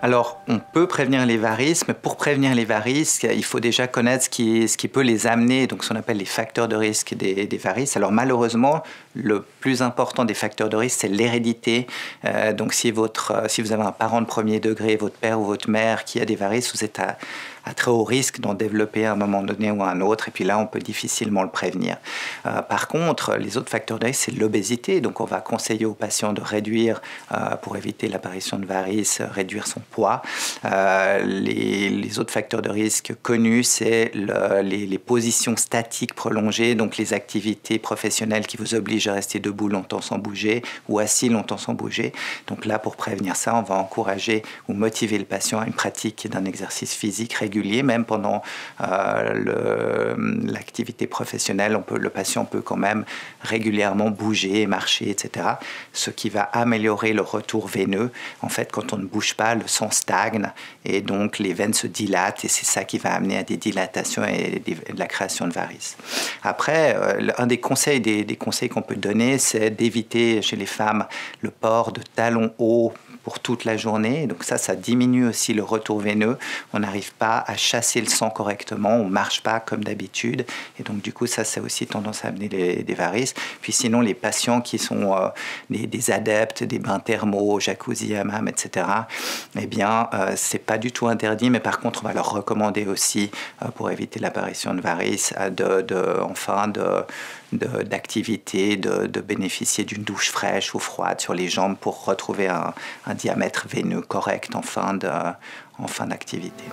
Alors, on peut prévenir les varices, mais pour prévenir les varices, il faut déjà connaître ce qui, peut les amener, donc ce qu'on appelle les facteurs de risque des, varices. Alors, malheureusement, le plus important des facteurs de risque, c'est l'hérédité. Euh, donc, si, votre, si vous avez un parent de premier degré, votre père ou votre mère qui a des varices, vous êtes à, à très haut risque d'en développer à un moment donné ou à un autre. Et puis là, on peut difficilement le prévenir. Euh, par contre, les autres facteurs de risque, c'est l'obésité. Donc, on va conseiller aux patients de réduire, euh, pour éviter l'apparition de varices, réduire son poids. Euh, les, autres facteurs de risque connus, c'est le, les, les, positions statiques prolongées, donc les activités professionnelles qui vous obligent à rester debout longtemps sans bouger ou assis longtemps sans bouger. Donc là, pour prévenir ça, on va encourager ou motiver le patient à une pratique d'un exercice physique régulier même pendant euh, l'activité professionnelle, le patient peut quand même régulièrement bouger, marcher, etc. Ce qui va améliorer le retour veineux. En fait, quand on ne bouge pas, le sang stagne et donc les veines se dilatent et c'est ça qui va amener à des dilatations et de la création de varices. Après, euh, un des conseils, des conseils qu'on peut donner, c'est d'éviter chez les femmes le port de talons hauts pour toute la journée. Donc ça, ça diminue aussi le retour veineux. On n'arrive pas à chasser le sang correctement, on marche pas comme d'habitude. Et donc du coup, ça, c'est aussi tendance à amener des varices. Puis sinon, les patients qui sont euh, des, adeptes des bains thermaux, jacuzzi, hammam, etc., eh bien, euh, c'est pas du tout interdit, mais par contre, on va leur recommander aussi, euh, pour éviter l'apparition de varices, de, de, enfin, d'activité, de, de, bénéficier d'une douche fraîche ou froide sur les jambes pour retrouver un, un diamètre veineux correct en fin d'activité.